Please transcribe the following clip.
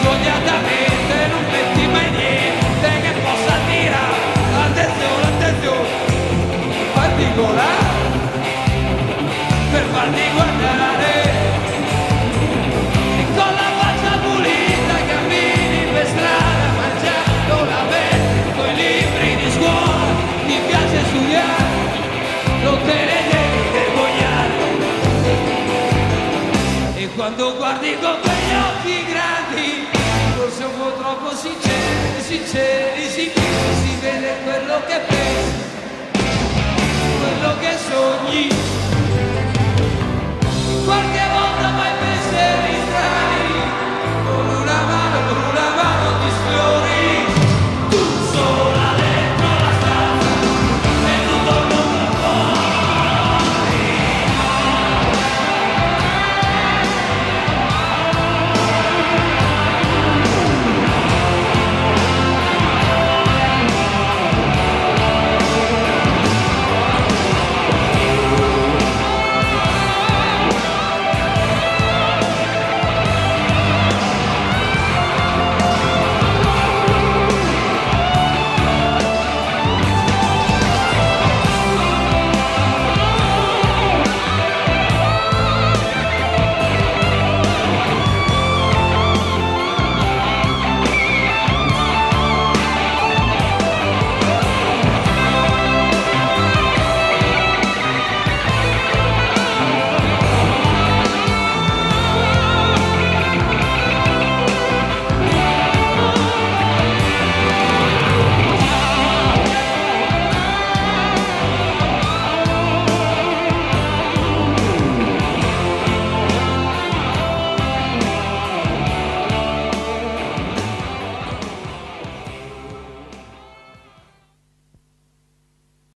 svogliatamente non metti mai niente che possa tirare. Attenzione attenzione. Particolare. Per farti guardare. E con la faccia pulita cammini per strada mangiando la pelle con libri di scuola ti piace studiare. Non te ne devi vergognare. E quando guardi con quegli occhi grandi troppo, troppo sinceri, sinceri, sicuri, si vede quello che pensi, quello che sogni.